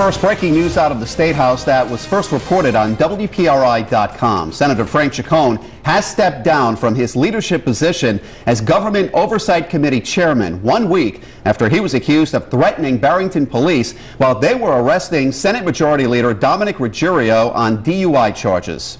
First, breaking news out of the State House that was first reported on WPRI.com. Senator Frank Ciccone has stepped down from his leadership position as Government Oversight Committee chairman one week after he was accused of threatening Barrington police while they were arresting Senate Majority Leader Dominic Ruggerio on DUI charges.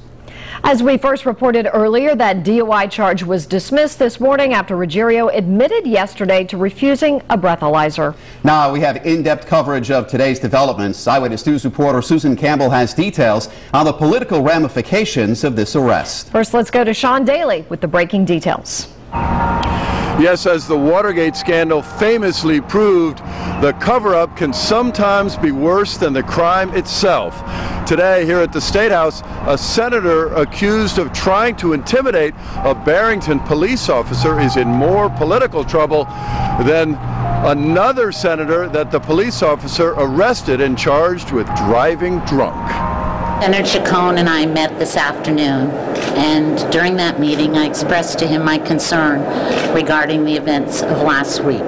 As we first reported earlier, that DUI charge was dismissed this morning after Ruggerio admitted yesterday to refusing a breathalyzer. Now we have in-depth coverage of today's developments. Eyewitness News reporter Susan Campbell has details on the political ramifications of this arrest. First, let's go to Sean Daly with the breaking details. Yes, as the Watergate scandal famously proved, the cover up can sometimes be worse than the crime itself. Today, here at the State House, a senator accused of trying to intimidate a Barrington police officer is in more political trouble than another senator that the police officer arrested and charged with driving drunk. Senator Ciccone and I met this afternoon, and during that meeting, I expressed to him my concern regarding the events of last week.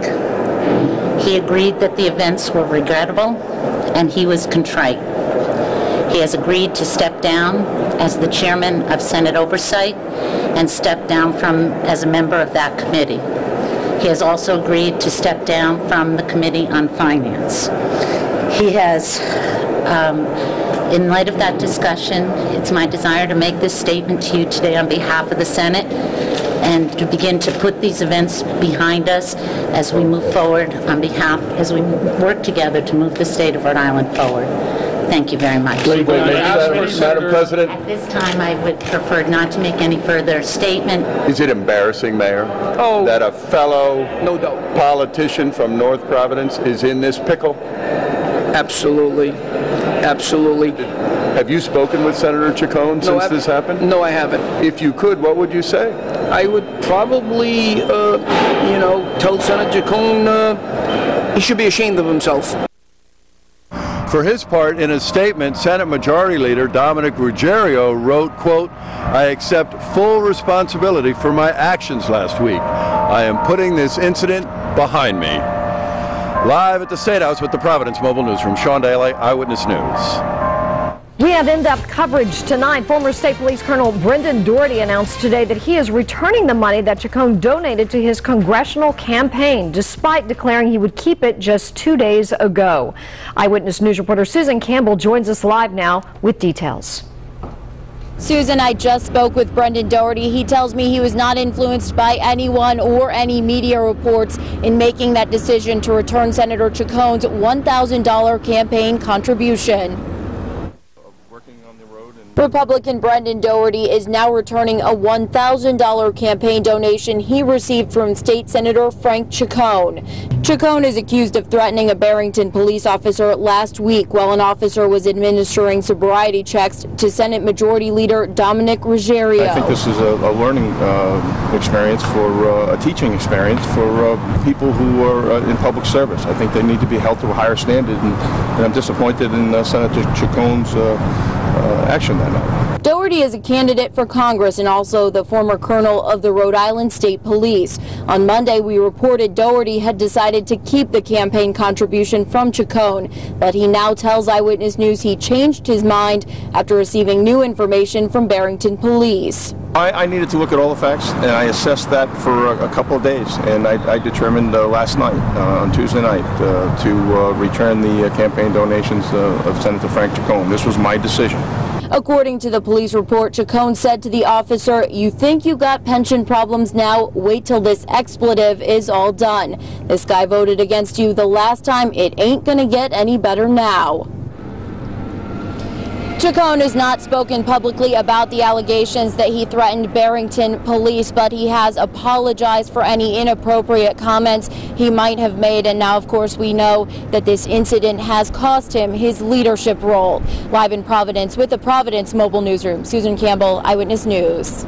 He agreed that the events were regrettable, and he was contrite. He has agreed to step down as the chairman of Senate Oversight and step down from as a member of that committee. He has also agreed to step down from the Committee on Finance. He has um, in light of that discussion, it's my desire to make this statement to you today on behalf of the Senate and to begin to put these events behind us as we move forward on behalf, as we work together to move the state of Rhode Island forward. Thank you very much. Wait, wait, wait, Madam, Madam President, At this time, I would prefer not to make any further statement. is it embarrassing, Mayor, Oh. that a fellow No doubt. politician from North Providence is in this pickle? Absolutely. Absolutely. Have you spoken with Senator Ciccone No, since I- this happened? No, I haven't. If you could, what would you say? I would probably, uh, you know, tell Senator Ciccone uh, he should be ashamed of himself. For his part, in a statement, Senate Majority Leader Dominic Ruggerio wrote, quote, I accept full responsibility for my actions last week. I am putting this incident behind me. Live at the State House with the Providence Mobile Newsroom, Sean Daly, Eyewitness News. We have in-depth coverage tonight. Former State Police Colonel Brendan Doherty announced today that he is returning the money that Ciccone donated to his congressional campaign, despite declaring he would keep it just two days ago. Eyewitness News reporter Susan Campbell joins us live now with details. Susan, I just spoke with Brendan Doherty. He tells me he was not influenced by anyone or any media reports in making that decision to return Senator Ciccone's $1,000 campaign contribution. Republican Brendan Doherty is now returning a $1,000 campaign donation he received from State Senator Frank Ciccone. Ciccone is accused of threatening a Barrington police officer last week while an officer was administering sobriety checks to Senate Majority Leader Dominic Ruggerio. I think this is a, a learning uh, experience for uh, a teaching experience for uh, people who are uh, in public service. I think they need to be held to a higher standard, and, and I'm disappointed in uh, Senator Ciccone's uh, Uh, action that night. Doherty is a candidate for Congress and also the former colonel of the Rhode Island State Police. On Monday, we reported Doherty had decided to keep the campaign contribution from Ciccone, but he now tells Eyewitness News he changed his mind after receiving new information from Barrington Police. I, I needed to look at all the facts, and I assessed that for a, a couple of days, and I, I determined uh, last night, uh, on Tuesday night, uh, to uh, return the uh, campaign donations uh, of Senator Frank Ciccone. This was my decision. According to the police report, Ciccone said to the officer, You think you got pension problems now? Wait till this expletive is all done. This guy voted against you the last time. It ain't gonna get any better now. Ciccone has not spoken publicly about the allegations that he threatened Barrington police, but he has apologized for any inappropriate comments he might have made. And now, of course, we know that this incident has cost him his leadership role. Live in Providence with the Providence Mobile Newsroom, Susan Campbell, Eyewitness News.